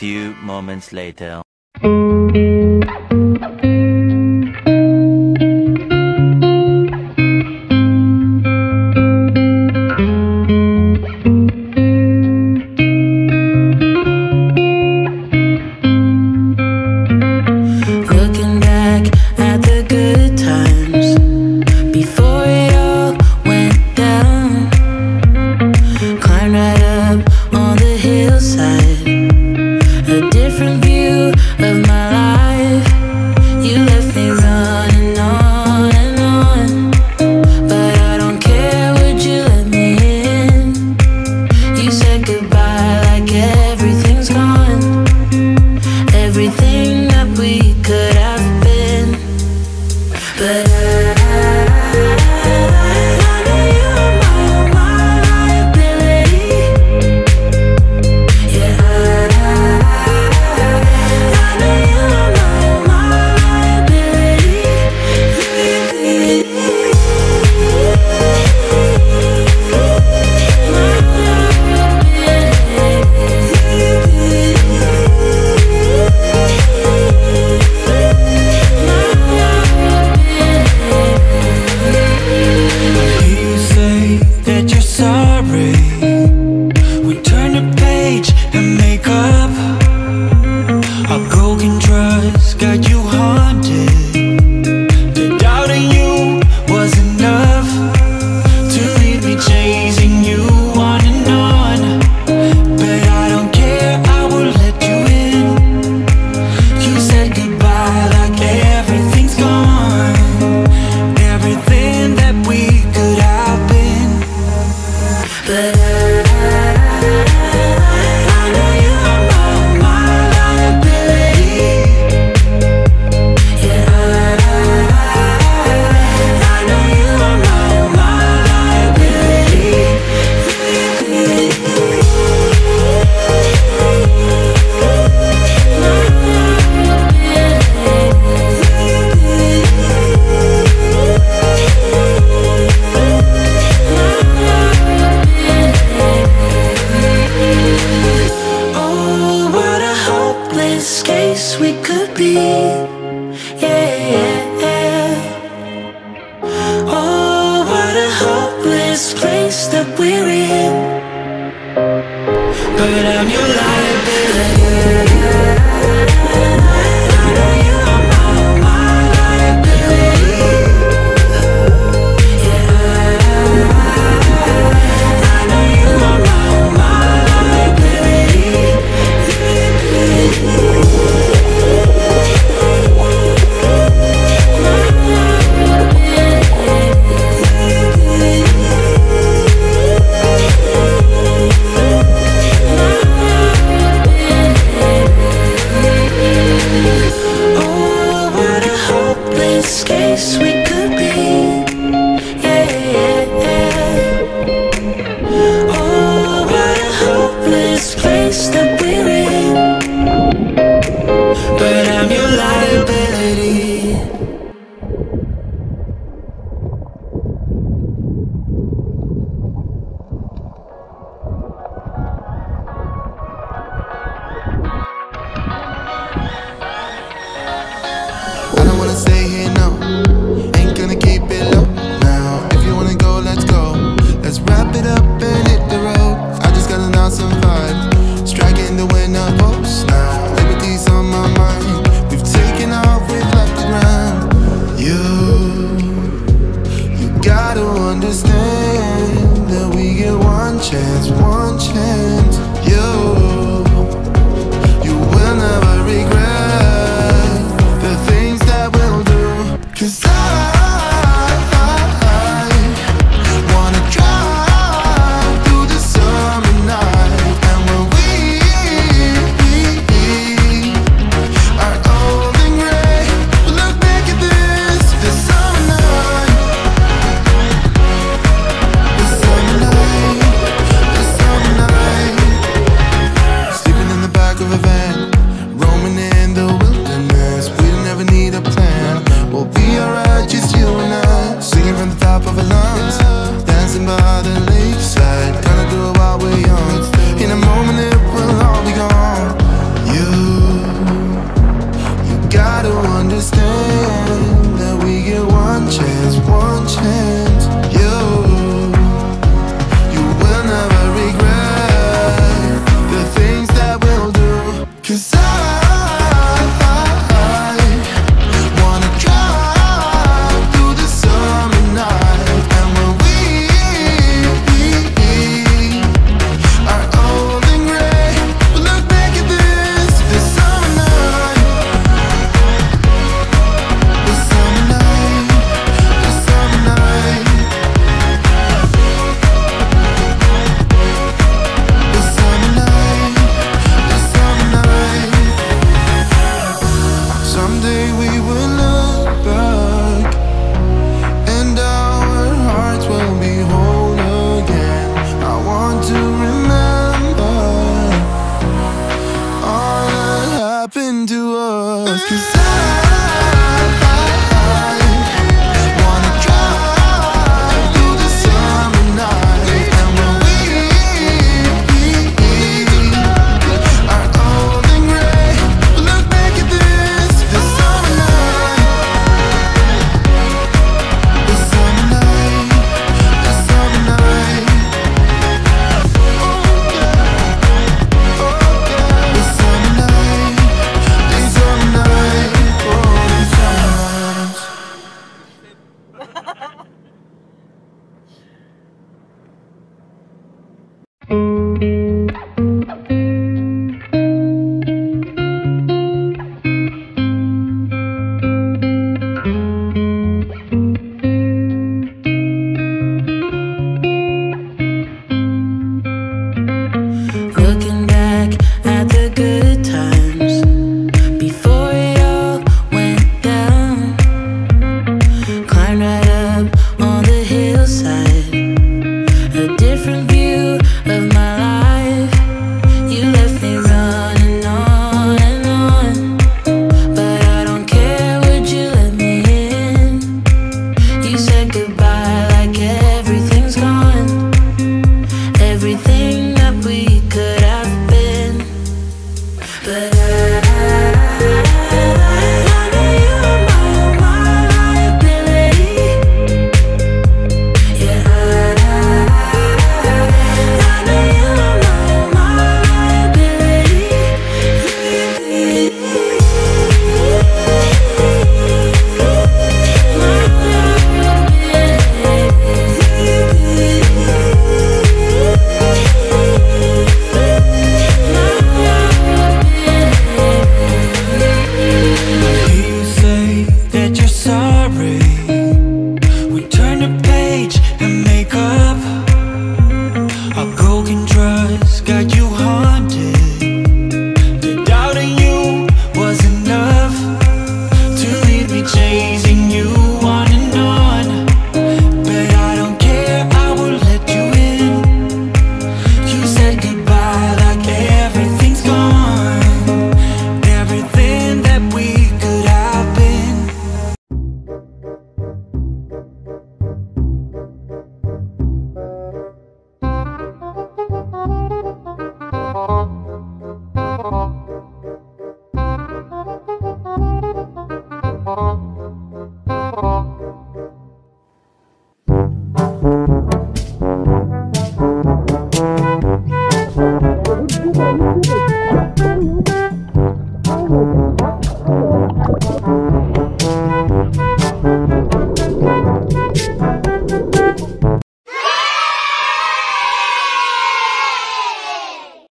few moments later. this place that we're in. But I'm your liability. understand that we get one chance, one chance.